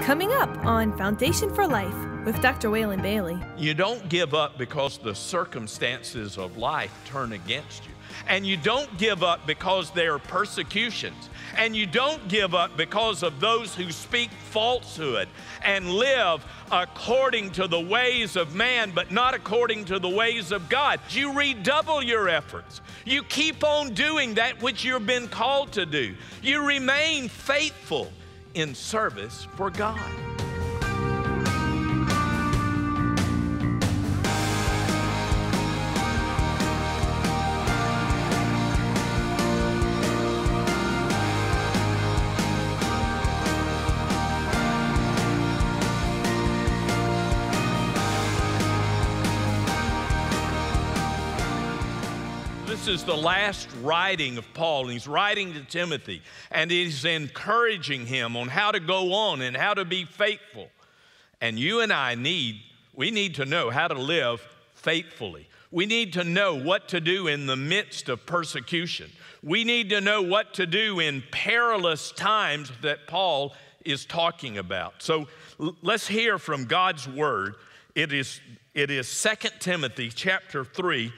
Coming up on Foundation for Life with Dr. Waylon Bailey. You don't give up because the circumstances of life turn against you. And you don't give up because there are persecutions. And you don't give up because of those who speak falsehood and live according to the ways of man, but not according to the ways of God. You redouble your efforts. You keep on doing that which you've been called to do. You remain faithful in service for God. This is the last writing of Paul, and he's writing to Timothy, and he's encouraging him on how to go on and how to be faithful. And you and I need, we need to know how to live faithfully. We need to know what to do in the midst of persecution. We need to know what to do in perilous times that Paul is talking about. So let's hear from God's word. It is, it is 2 Timothy chapter 3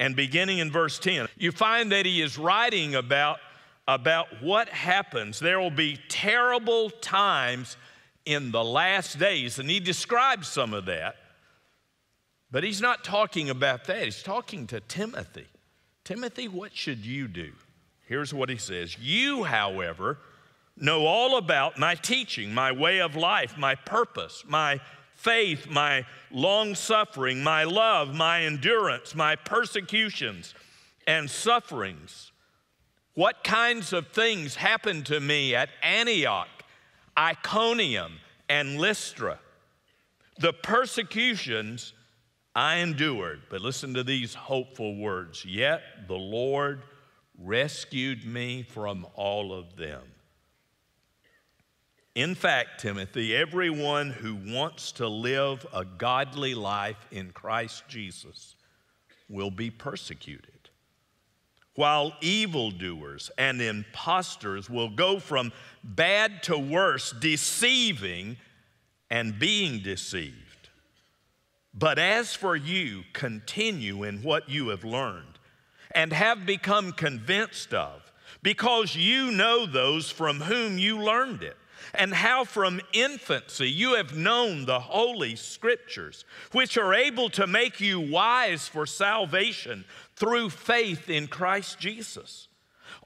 and beginning in verse 10, you find that he is writing about, about what happens. There will be terrible times in the last days, and he describes some of that. But he's not talking about that. He's talking to Timothy. Timothy, what should you do? Here's what he says You, however, know all about my teaching, my way of life, my purpose, my faith, my long suffering, my love, my endurance, my persecutions and sufferings. What kinds of things happened to me at Antioch, Iconium, and Lystra? The persecutions I endured, but listen to these hopeful words. Yet the Lord rescued me from all of them. In fact, Timothy, everyone who wants to live a godly life in Christ Jesus will be persecuted. While evildoers and impostors will go from bad to worse, deceiving and being deceived. But as for you, continue in what you have learned and have become convinced of, because you know those from whom you learned it and how from infancy you have known the holy scriptures, which are able to make you wise for salvation through faith in Christ Jesus.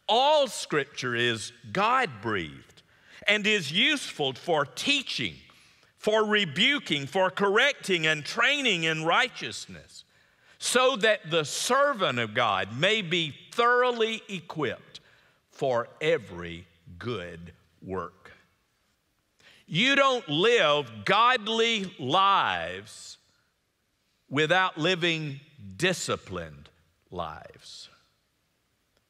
All scripture is God breathed and is useful for teaching, for rebuking, for correcting, and training in righteousness, so that the servant of God may be thoroughly equipped for every good work. You don't live godly lives without living disciplined lives.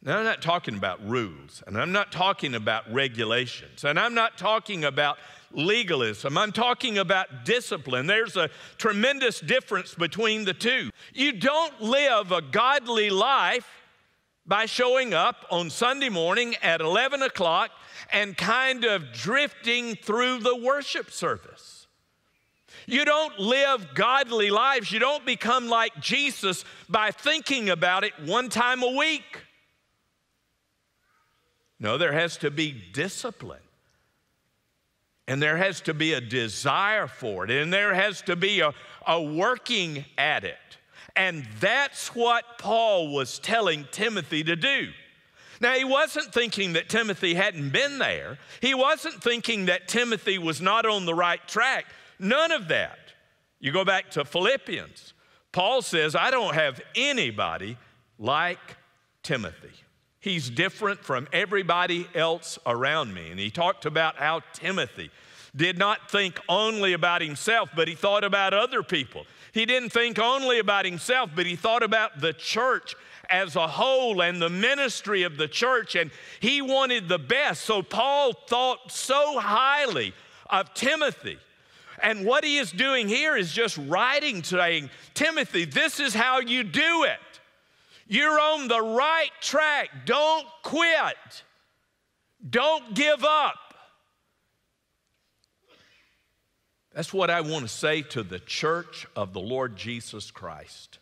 Now, I'm not talking about rules, and I'm not talking about regulations, and I'm not talking about legalism. I'm talking about discipline. There's a tremendous difference between the two. You don't live a godly life by showing up on Sunday morning at 11 o'clock and kind of drifting through the worship service. You don't live godly lives. You don't become like Jesus by thinking about it one time a week. No, there has to be discipline. And there has to be a desire for it. And there has to be a, a working at it. And that's what Paul was telling Timothy to do. Now, he wasn't thinking that Timothy hadn't been there. He wasn't thinking that Timothy was not on the right track. None of that. You go back to Philippians. Paul says, I don't have anybody like Timothy. He's different from everybody else around me. And he talked about how Timothy did not think only about himself, but he thought about other people. He didn't think only about himself, but he thought about the church as a whole and the ministry of the church, and he wanted the best. So Paul thought so highly of Timothy. And what he is doing here is just writing, saying, Timothy, this is how you do it. You're on the right track. Don't quit. Don't give up. That's what I want to say to the church of the Lord Jesus Christ.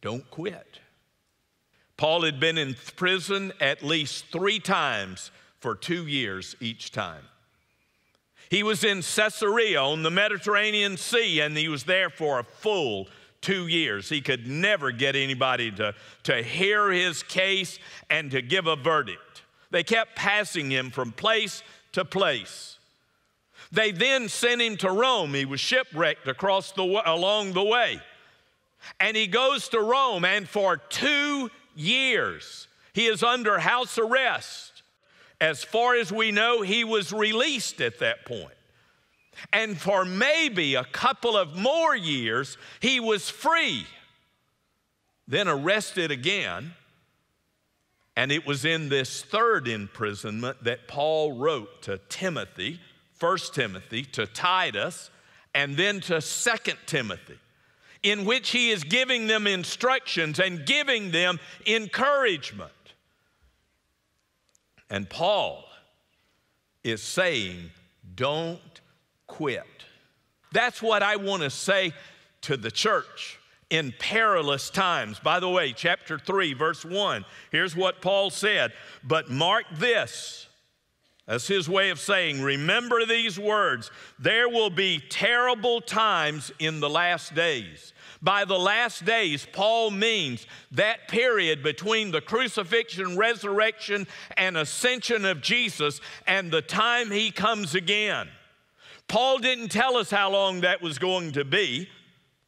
Don't quit. Paul had been in prison at least three times for two years each time. He was in Caesarea on the Mediterranean Sea, and he was there for a full two years. He could never get anybody to, to hear his case and to give a verdict. They kept passing him from place to place. They then sent him to Rome. He was shipwrecked across the along the way. And he goes to Rome, and for two years he is under house arrest. As far as we know, he was released at that point. And for maybe a couple of more years, he was free, then arrested again. And it was in this third imprisonment that Paul wrote to Timothy, 1 Timothy, to Titus, and then to 2 Timothy, in which he is giving them instructions and giving them encouragement. And Paul is saying, don't quit. That's what I want to say to the church in perilous times. By the way, chapter 3, verse 1, here's what Paul said But mark this. That's his way of saying, remember these words. There will be terrible times in the last days. By the last days, Paul means that period between the crucifixion, resurrection, and ascension of Jesus and the time he comes again. Paul didn't tell us how long that was going to be.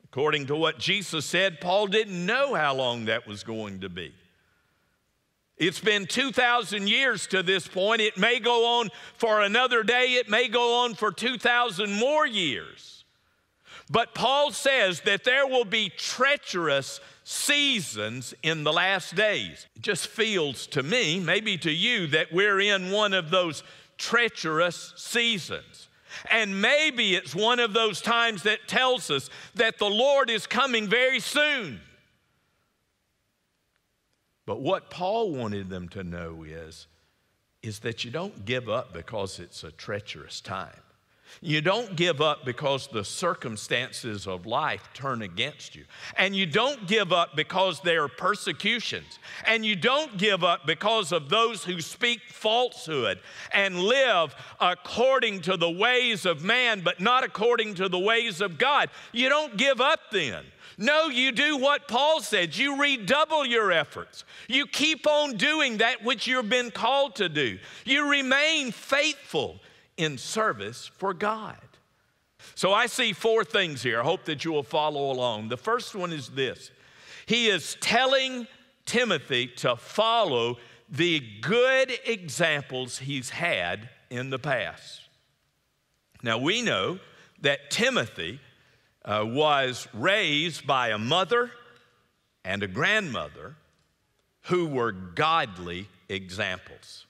According to what Jesus said, Paul didn't know how long that was going to be. It's been 2,000 years to this point. It may go on for another day, it may go on for 2,000 more years. But Paul says that there will be treacherous seasons in the last days. It just feels to me, maybe to you, that we're in one of those treacherous seasons. And maybe it's one of those times that tells us that the Lord is coming very soon. But what Paul wanted them to know is, is that you don't give up because it's a treacherous time. You don't give up because the circumstances of life turn against you. And you don't give up because there are persecutions. And you don't give up because of those who speak falsehood and live according to the ways of man, but not according to the ways of God. You don't give up then. No, you do what Paul said. You redouble your efforts. You keep on doing that which you've been called to do. You remain faithful in service for God. So I see four things here. I hope that you will follow along. The first one is this He is telling Timothy to follow the good examples he's had in the past. Now we know that Timothy uh, was raised by a mother and a grandmother who were godly examples.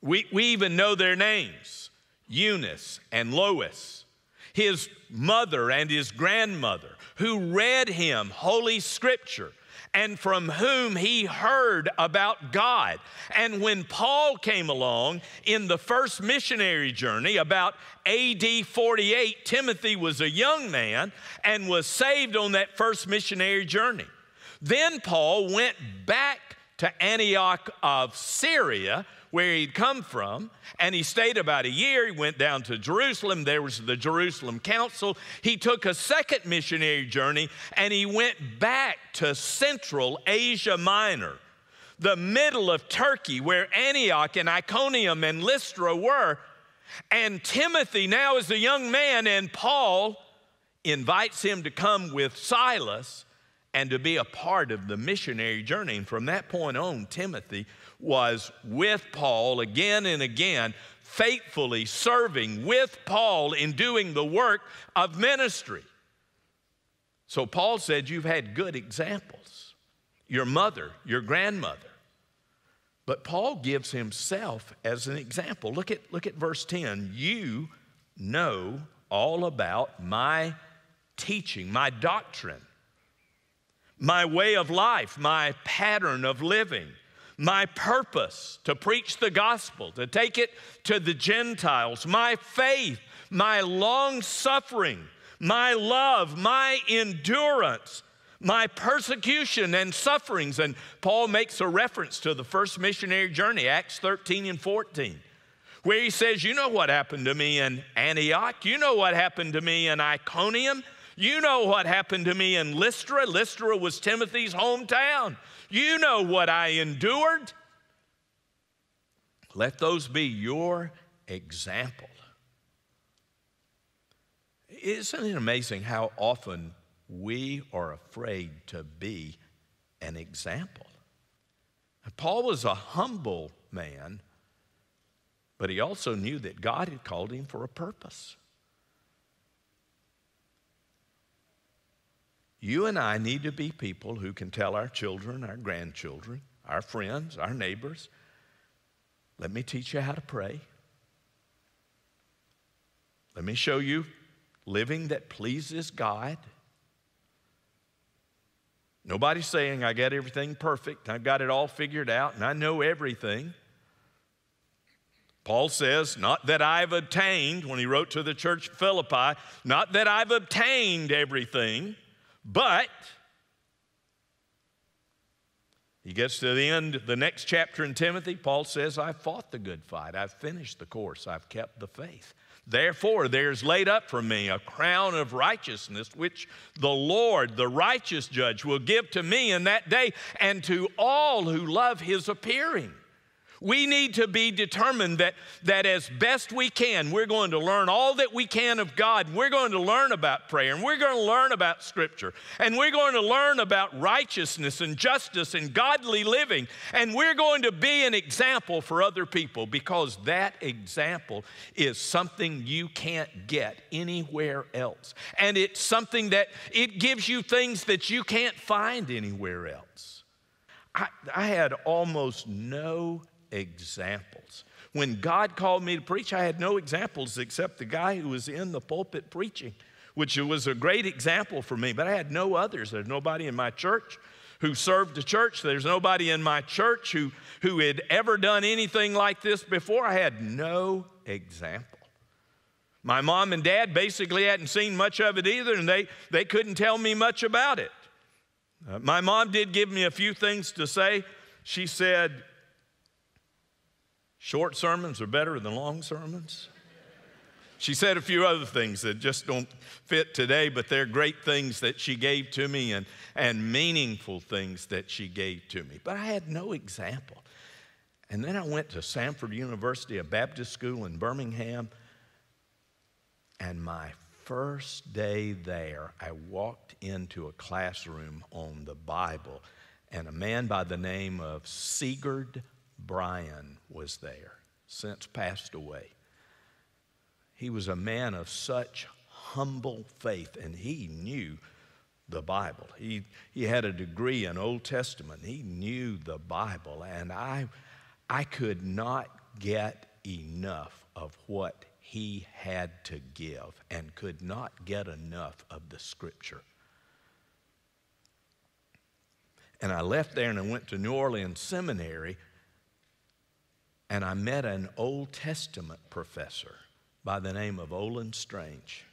We, we even know their names. Eunice and Lois, his mother and his grandmother, who read him Holy Scripture and from whom he heard about God. And when Paul came along in the first missionary journey, about AD 48, Timothy was a young man and was saved on that first missionary journey. Then Paul went back to Antioch of Syria where he'd come from, and he stayed about a year. He went down to Jerusalem. There was the Jerusalem Council. He took a second missionary journey, and he went back to Central Asia Minor, the middle of Turkey, where Antioch and Iconium and Lystra were. And Timothy now is a young man, and Paul invites him to come with Silas and to be a part of the missionary journey. And from that point on, Timothy was with Paul again and again, faithfully serving with Paul in doing the work of ministry. So Paul said, You've had good examples. Your mother, your grandmother. But Paul gives himself as an example. Look at, look at verse 10. You know all about my teaching, my doctrine, my way of life, my pattern of living my purpose to preach the gospel, to take it to the Gentiles, my faith, my long suffering, my love, my endurance, my persecution and sufferings. And Paul makes a reference to the first missionary journey, Acts 13 and 14, where he says, You know what happened to me in Antioch, you know what happened to me in Iconium. You know what happened to me in Lystra. Lystra was Timothy's hometown. You know what I endured. Let those be your example. Isn't it amazing how often we are afraid to be an example? Paul was a humble man, but he also knew that God had called him for a purpose. You and I need to be people who can tell our children, our grandchildren, our friends, our neighbors, let me teach you how to pray. Let me show you living that pleases God. Nobody's saying I got everything perfect, I've got it all figured out, and I know everything. Paul says, Not that I've obtained, when he wrote to the church Philippi, not that I've obtained everything, but he gets to the end, the next chapter in Timothy, Paul says, I've fought the good fight, I've finished the course, I've kept the faith. Therefore, there's laid up for me a crown of righteousness, which the Lord, the righteous judge, will give to me in that day and to all who love his appearing. We need to be determined that, that as best we can, we're going to learn all that we can of God. We're going to learn about prayer, and we're going to learn about Scripture, and we're going to learn about righteousness and justice and godly living, and we're going to be an example for other people because that example is something you can't get anywhere else. And it's something that it gives you things that you can't find anywhere else. I, I had almost no examples. When God called me to preach, I had no examples except the guy who was in the pulpit preaching, which was a great example for me, but I had no others. There's nobody in my church who served the church. There's nobody in my church who, who had ever done anything like this before. I had no example. My mom and dad basically hadn't seen much of it either, and they, they couldn't tell me much about it. Uh, my mom did give me a few things to say. She said, Short sermons are better than long sermons. She said a few other things that just don't fit today, but they're great things that she gave to me and, and meaningful things that she gave to me. But I had no example. And then I went to Samford University, a Baptist school in Birmingham. And my first day there, I walked into a classroom on the Bible, and a man by the name of Sigurd Bryan was there, since passed away. He was a man of such humble faith, and he knew the Bible. He, he had a degree in Old Testament. He knew the Bible, and I, I could not get enough of what he had to give and could not get enough of the Scripture. And I left there and I went to New Orleans Seminary and I met an Old Testament professor by the name of Olin Strange,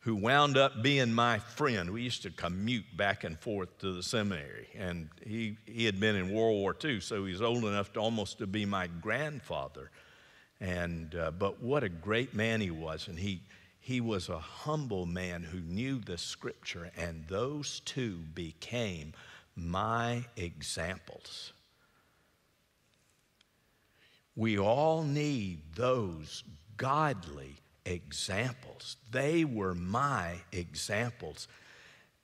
who wound up being my friend. We used to commute back and forth to the seminary, and he, he had been in World War II, so he was old enough to almost to be my grandfather. And, uh, but what a great man he was, and he, he was a humble man who knew the scripture, and those two became my examples. We all need those godly examples. They were my examples.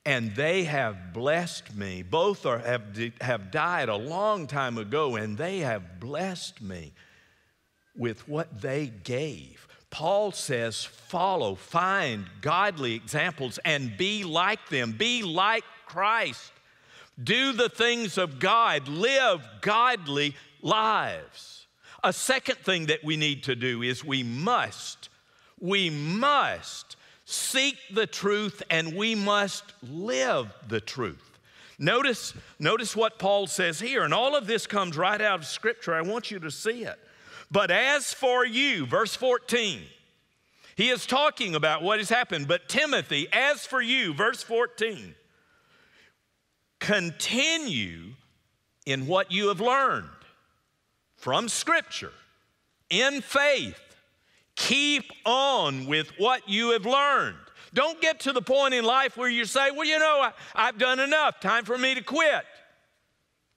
And they have blessed me. Both are, have, have died a long time ago, and they have blessed me with what they gave. Paul says, follow, find godly examples, and be like them. Be like Christ. Do the things of God. Live godly lives. A second thing that we need to do is we must, we must seek the truth and we must live the truth. Notice, notice what Paul says here, and all of this comes right out of Scripture. I want you to see it. But as for you, verse 14, he is talking about what has happened. But Timothy, as for you, verse 14, continue in what you have learned from Scripture in faith. Keep on with what you have learned. Don't get to the point in life where you say, Well, you know, I, have done enough. Time for me to quit.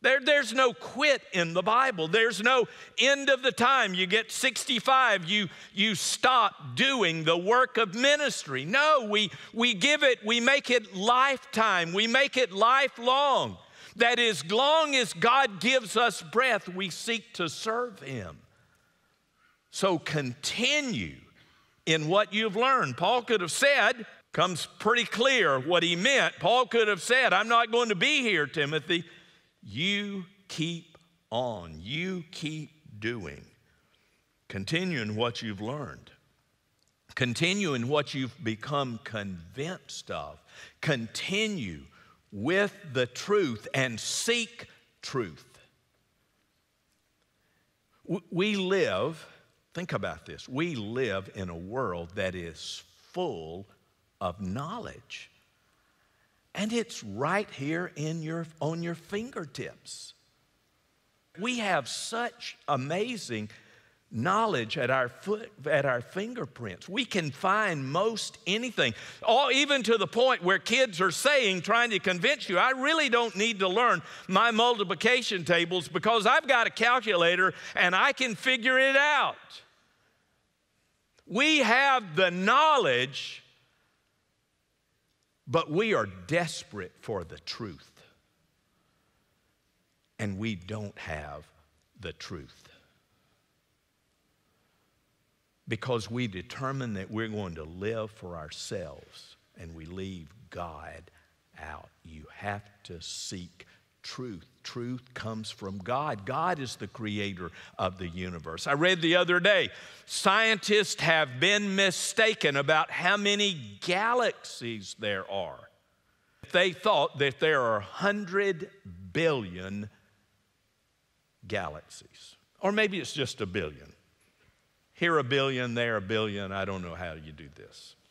There, there's no quit in the Bible. There's no end of the time. You get 65, you, you stop doing the work of ministry. No, we, we give it, we make it lifetime, we make it lifelong. That as long as God gives us breath, we seek to serve Him. So continue in what you've learned. Paul could have said, comes pretty clear what he meant. Paul could have said, I'm not going to be here, Timothy. You keep on, you keep doing. Continue in what you've learned. Continue in what you've become convinced of. Continue with the truth and seek truth. We live Think about this. We live in a world that is full of knowledge. And it's right here in your, on your fingertips. We have such amazing knowledge at our foot at our fingerprints. We can find most anything all even to the point where kids are saying trying to convince you i really don't need to learn my multiplication tables because i've got a calculator and i can figure it out. We have the knowledge but we are desperate for the truth. And we don't have the truth because we determine that we're going to live for ourselves and we leave God out. You have to seek truth. Truth comes from God. God is the creator of the universe. I read the other day scientists have been mistaken about how many galaxies there are. They thought that there are 100 billion galaxies, or maybe it's just a billion. Here a billion, there a billion. I don't know how you do this.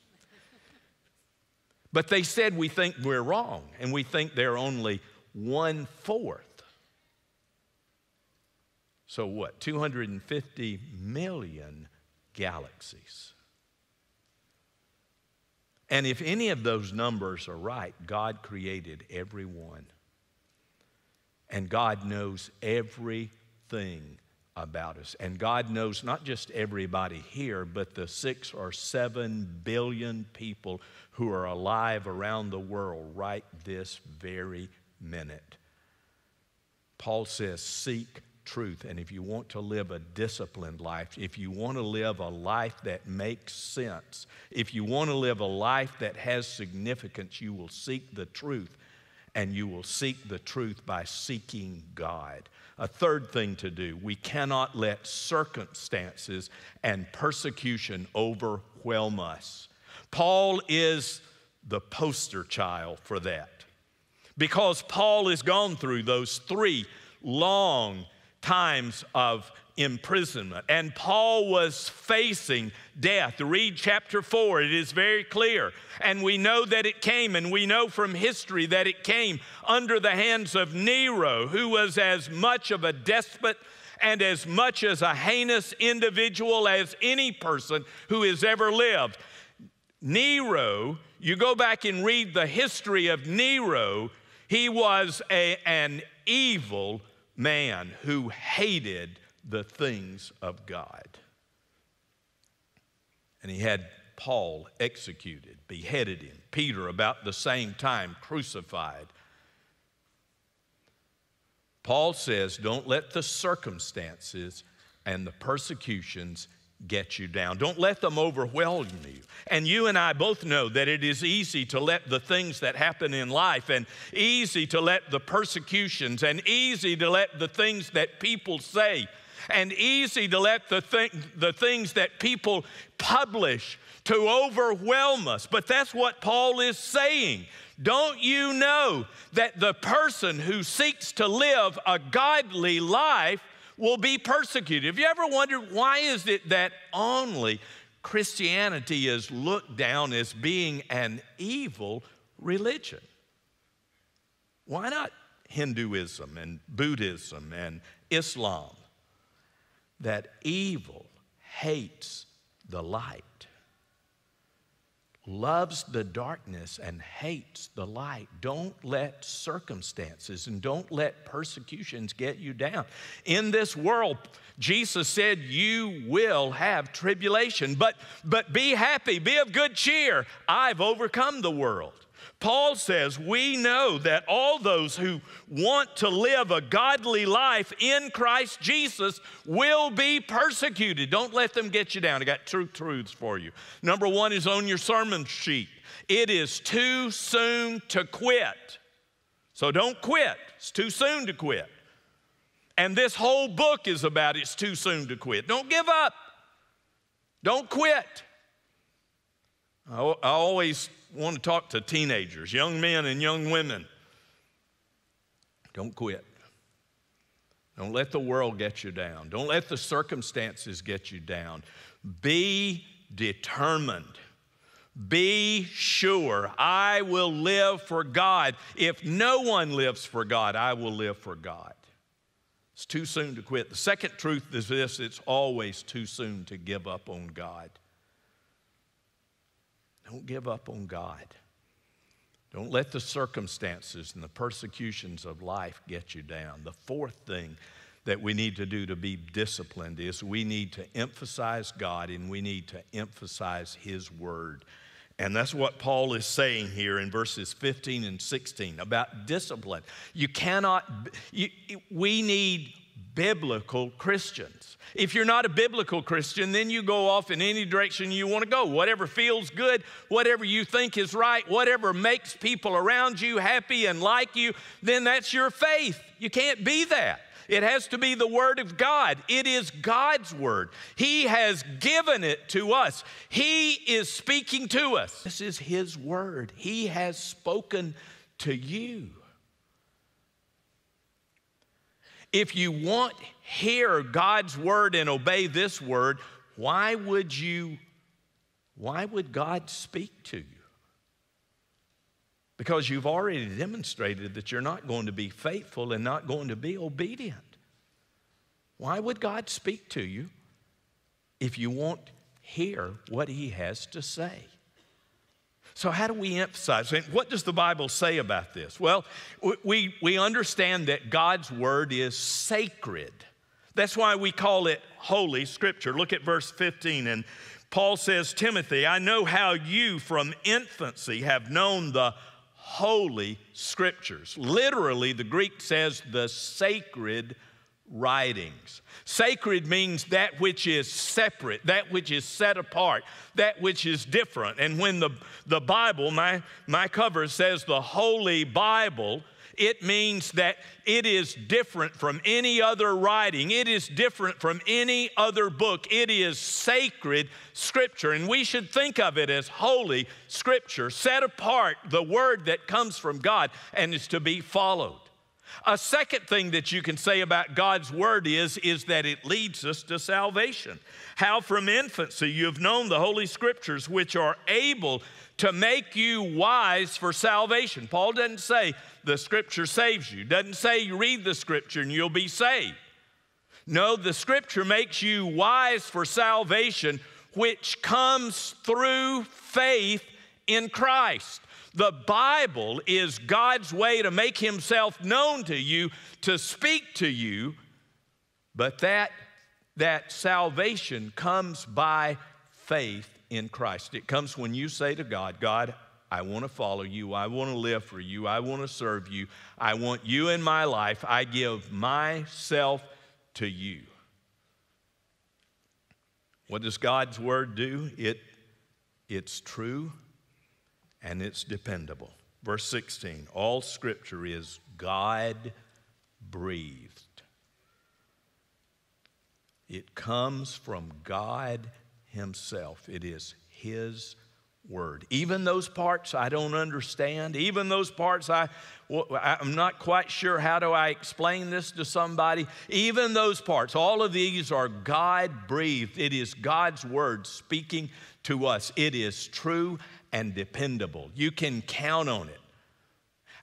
But they said we think we're wrong, and we think they're only one fourth. So, what? 250 million galaxies. And if any of those numbers are right, God created every one. And God knows everything about us. And God knows not just everybody here, but the six or seven billion people who are alive around the world right this very minute. Paul says, Seek truth. And if you want to live a disciplined life, if you want to live a life that makes sense, if you want to live a life that has significance, you will seek the truth. And you will seek the truth by seeking God. A third thing to do we cannot let circumstances and persecution overwhelm us. Paul is the poster child for that because Paul has gone through those three long times of imprisonment. And Paul was facing death. Read chapter 4, it is very clear. And we know that it came, and we know from history that it came under the hands of Nero, who was as much of a despot and as much as a heinous individual as any person who has ever lived. Nero, you go back and read the history of Nero, he was a, an evil man who hated the things of God. And he had Paul executed, beheaded him, Peter about the same time crucified. Paul says, Don't let the circumstances and the persecutions get you down. Don't let them overwhelm you. And you and I both know that it is easy to let the things that happen in life and easy to let the persecutions and easy to let the things that people say and easy to let the, the things that people publish to overwhelm us. But that's what Paul is saying. Don't you know that the person who seeks to live a godly life will be persecuted? Have you ever wondered why is it that only Christianity is looked down as being an evil religion? Why not Hinduism and Buddhism and Islam? That evil hates the light loves the darkness and hates the light. Don't let circumstances and don't let persecutions get you down. In this world, Jesus said, You will have tribulation, but, but be happy, be of good cheer. I've overcome the world. Paul says, We know that all those who want to live a godly life in Christ Jesus will be persecuted. Don't let them get you down. I got two truths for you. Number one is on your sermon sheet it is too soon to quit. So don't quit, it's too soon to quit. And this whole book is about it's too soon to quit. Don't give up, don't quit. I always want to talk to teenagers, young men and young women. Don't quit. Don't let the world get you down. Don't let the circumstances get you down. Be determined. Be sure I will live for God. If no one lives for God, I will live for God. It's too soon to quit. The second truth is this it's always too soon to give up on God. Don't give up on God. Don't let the circumstances and the persecutions of life get you down. The fourth thing that we need to do to be disciplined is we need to emphasize God and we need to emphasize His Word. And that's what Paul is saying here in verses 15 and 16 about discipline. You cannot, you, we need biblical Christians. If you're not a biblical Christian, then you go off in any direction you want to go. Whatever feels good, whatever you think is right, whatever makes people around you happy and like you, then that's your faith. You can't be that. It has to be the Word of God. It is God's Word. He has given it to us. He is speaking to us. This is His Word. He has spoken to you. If you want hear God's word and obey this word, why would you why would God speak to you? Because you've already demonstrated that you're not going to be faithful and not going to be obedient. Why would God speak to you if you won't hear what he has to say? So, how do we emphasize? What does the Bible say about this? Well, we, we understand that God's Word is sacred. That's why we call it Holy Scripture. Look at verse 15. And Paul says, Timothy, I know how you from infancy have known the Holy Scriptures. Literally, the Greek says the sacred writings. Sacred means that which is separate, that which is set apart, that which is different. And when the, the Bible, my, my cover says the Holy Bible, it means that it is different from any other writing. It is different from any other book. It is sacred scripture. And we should think of it as holy scripture, set apart, the word that comes from God and is to be followed. A second thing that you can say about God's word is, is that it leads us to salvation. How from infancy you've known the Holy Scriptures, which are able to make you wise for salvation. Paul doesn't say the Scripture saves you, doesn't say you read the Scripture and you'll be saved. No, the Scripture makes you wise for salvation, which comes through faith in Christ. The Bible is God's way to make himself known to you, to speak to you, but that, that salvation comes by faith in Christ. It comes when you say to God, God, I want to follow you. I want to live for you. I want to serve you. I want you in my life. I give myself to you. What does God's word do? It, it's true and it's dependable. Verse 16 all scripture is God breathed. It comes from God Himself. It is His word. Even those parts I don't understand, even those parts I, I'm not quite sure how do I explain this to somebody, even those parts, all of these are God breathed. It is God's word speaking to us. It is true and dependable. You can count on it.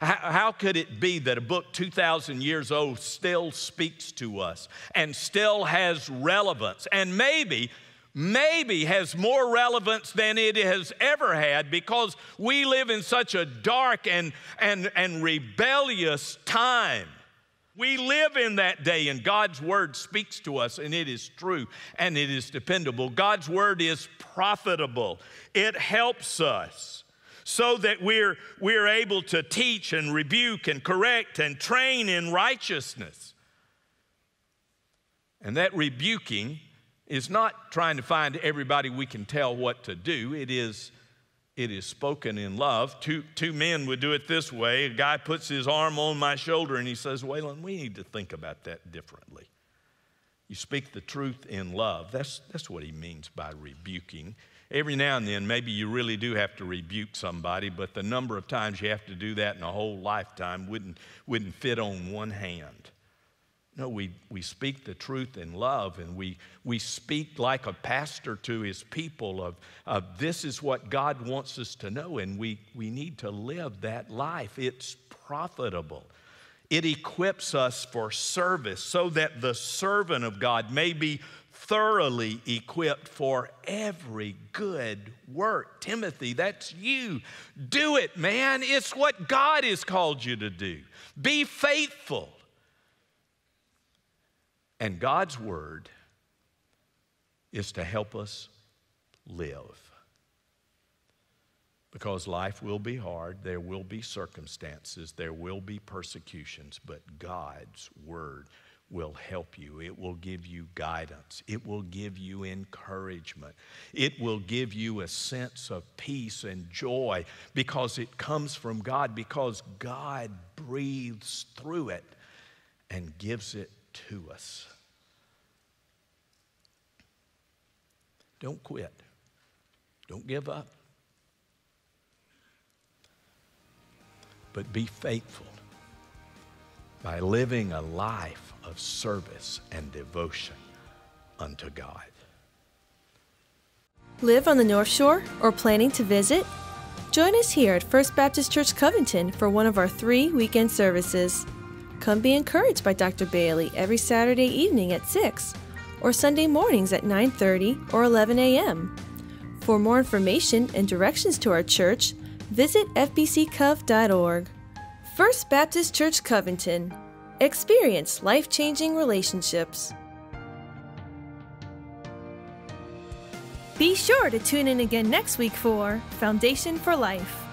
How could it be that a book 2,000 years old still speaks to us and still has relevance and maybe, maybe has more relevance than it has ever had because we live in such a dark and, and, and rebellious time? We live in that day, and God's word speaks to us, and it is true and it is dependable. God's word is profitable, it helps us so that we're, we're able to teach and rebuke and correct and train in righteousness. And that rebuking is not trying to find everybody we can tell what to do. It is, it is spoken in love. Two, two men would do it this way. A guy puts his arm on my shoulder and he says, Waylon, we need to think about that differently. You speak the truth in love. That's, that's what he means by rebuking. Every now and then, maybe you really do have to rebuke somebody, but the number of times you have to do that in a whole lifetime wouldn't, wouldn't fit on one hand. No, we, we speak the truth in love, and we, we speak like a pastor to his people of, of this is what God wants us to know, and we, we need to live that life. It's profitable. It equips us for service so that the servant of God may be thoroughly equipped for every good work. Timothy, that's you. Do it, man. It's what God has called you to do. Be faithful. And God's word is to help us live. Because life will be hard, there will be circumstances, there will be persecutions, but God's word will help you. It will give you guidance. It will give you encouragement. It will give you a sense of peace and joy because it comes from God, because God breathes through it and gives it to us. Don't quit. Don't give up. But be faithful by living a life of service and devotion unto God. Live on the North Shore or planning to visit? Join us here at First Baptist Church Covington for one of our three weekend services. Come be encouraged by Dr. Bailey every Saturday evening at 6 or Sunday mornings at 9:30 or 11 a.m. For more information and directions to our church, visit fbccov.org. First Baptist Church Covington. Experience life changing relationships. Be sure to tune in again next week for Foundation for Life.